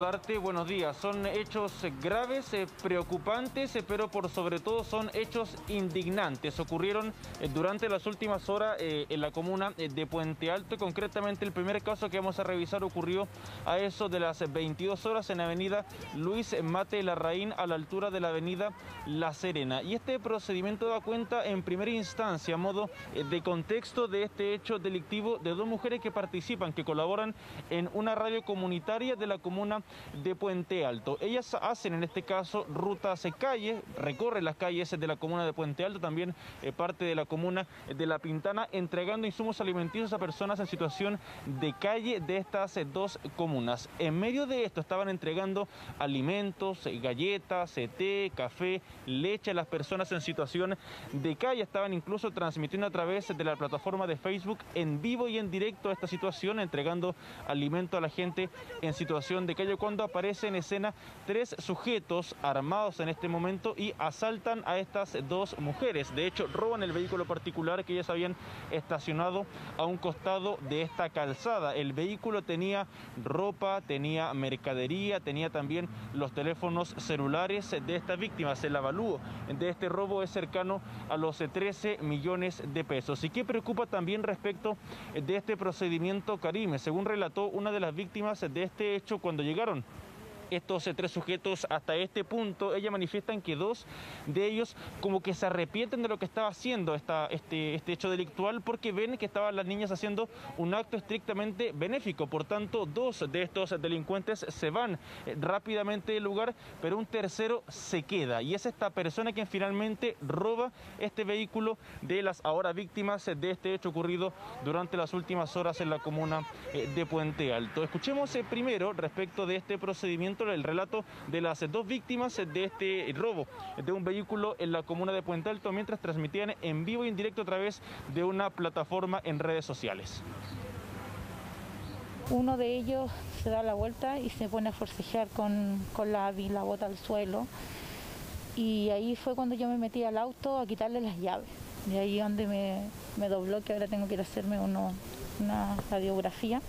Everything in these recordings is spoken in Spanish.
Darte buenos días. Son hechos graves, eh, preocupantes, eh, pero por sobre todo son hechos indignantes. Ocurrieron eh, durante las últimas horas en la comuna de Puente Alto. Concretamente, el primer caso que vamos a revisar ocurrió a eso de las 22 horas en la avenida Luis Mate Larraín, a la altura de la avenida La Serena. Y este procedimiento da cuenta en primera instancia, a modo de contexto de este hecho delictivo de dos mujeres que participan, que colaboran en una radio comunitaria de la comuna de Puente Alto. Ellas hacen en este caso rutas de calle, recorren las calles de la comuna de Puente Alto, también eh, parte de la comuna de La Pintana, entregando insumos alimenticios a personas en situación de calle de estas eh, dos comunas. En medio de esto estaban entregando alimentos, eh, galletas, té, café, leche a las personas en situación de calle. Estaban incluso transmitiendo a través de la plataforma de Facebook en vivo y en directo esta situación, entregando alimento a la gente en situación de calle cuando aparecen en escena tres sujetos armados en este momento y asaltan a estas dos mujeres. De hecho, roban el vehículo particular que ellas habían estacionado a un costado de esta calzada. El vehículo tenía ropa, tenía mercadería, tenía también los teléfonos celulares de estas víctimas. El avalúo de este robo es cercano a los 13 millones de pesos. ¿Y qué preocupa también respecto de este procedimiento Karime? Según relató una de las víctimas de este hecho cuando llegaron sudden. Estos eh, tres sujetos hasta este punto, ellas manifiestan que dos de ellos como que se arrepienten de lo que estaba haciendo esta, este, este hecho delictual porque ven que estaban las niñas haciendo un acto estrictamente benéfico. Por tanto, dos de estos delincuentes se van eh, rápidamente del lugar, pero un tercero se queda. Y es esta persona quien finalmente roba este vehículo de las ahora víctimas de este hecho ocurrido durante las últimas horas en la comuna eh, de Puente Alto. Escuchemos primero respecto de este procedimiento el relato de las dos víctimas de este robo de un vehículo en la comuna de Puente Alto mientras transmitían en vivo y en directo a través de una plataforma en redes sociales. Uno de ellos se da la vuelta y se pone a forcejear con, con la la bota al suelo. Y ahí fue cuando yo me metí al auto a quitarle las llaves. Y ahí donde me, me dobló, que ahora tengo que ir a hacerme uno, una radiografía,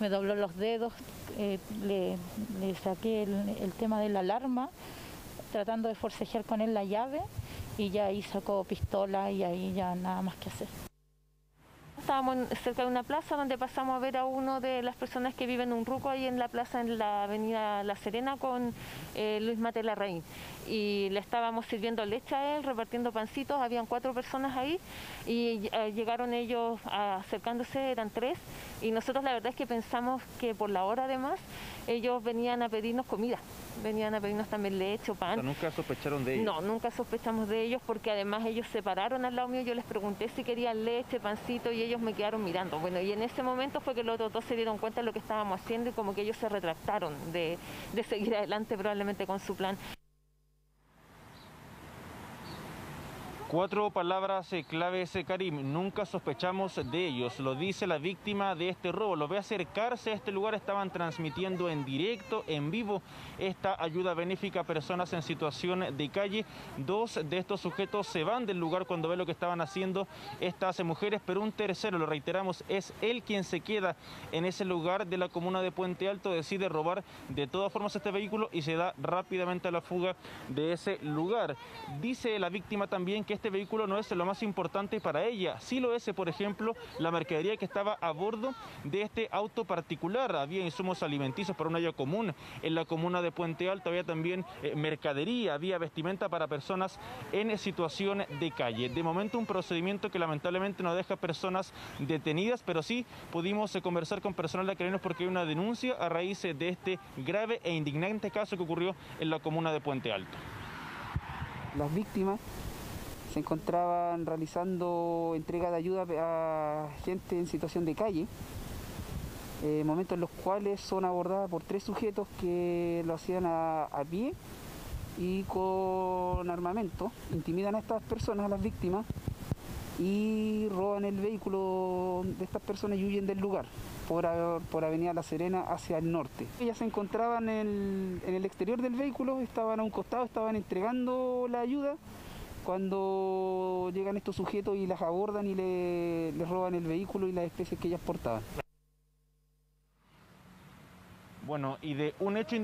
me dobló los dedos, eh, le, saqué el, tema de la alarma, tratando de forcejear con él la llave y ya ahí sacó pistola y ahí ya nada más que hacer. Estábamos cerca de una plaza donde pasamos a ver a uno de las personas que viven en un ruco ahí en la plaza en la avenida La Serena con eh, Luis Mate Larraín. Y le estábamos sirviendo leche a él, repartiendo pancitos, habían cuatro personas ahí y eh, llegaron ellos acercándose, eran tres, y nosotros la verdad es que pensamos que por la hora además ellos venían a pedirnos comida, venían a pedirnos también leche o pan. ¿Nunca sospecharon de ellos? No, nunca sospechamos de ellos porque además ellos se pararon al lado mío, yo les pregunté si querían leche, pancito y ellos me quedaron mirando. Bueno, y en ese momento fue que los otros dos se dieron cuenta de lo que estábamos haciendo y como que ellos se retractaron de, de seguir adelante probablemente con su plan. Cuatro palabras eh, claves, eh, Karim. Nunca sospechamos de ellos. Lo dice la víctima de este robo. Lo ve acercarse a este lugar. Estaban transmitiendo en directo, en vivo, esta ayuda benéfica a personas en situación de calle. Dos de estos sujetos se van del lugar cuando ve lo que estaban haciendo estas mujeres, pero un tercero, lo reiteramos, es él quien se queda en ese lugar de la comuna de Puente Alto. Decide robar de todas formas este vehículo y se da rápidamente a la fuga de ese lugar. Dice la víctima también que este vehículo no es lo más importante para ella. Sí lo es, por ejemplo, la mercadería que estaba a bordo de este auto particular. Había insumos alimenticios para un área común. En la comuna de Puente Alto había también eh, mercadería, había vestimenta para personas en situación de calle. De momento un procedimiento que lamentablemente no deja personas detenidas, pero sí pudimos eh, conversar con personal de Carinos porque hay una denuncia a raíz eh, de este grave e indignante caso que ocurrió en la comuna de Puente Alto. Las víctimas se encontraban realizando entrega de ayuda a gente en situación de calle, eh, momentos en los cuales son abordadas por tres sujetos que lo hacían a, pie y con armamento, intimidan a estas personas, a las víctimas, y roban el vehículo de estas personas y huyen del lugar por, por Avenida La Serena hacia el norte. Ellas se encontraban en el exterior del vehículo, estaban a un costado, estaban entregando la ayuda cuando llegan estos sujetos y las abordan y les le roban el vehículo y las especies que ellas portaban. Bueno, y de un hecho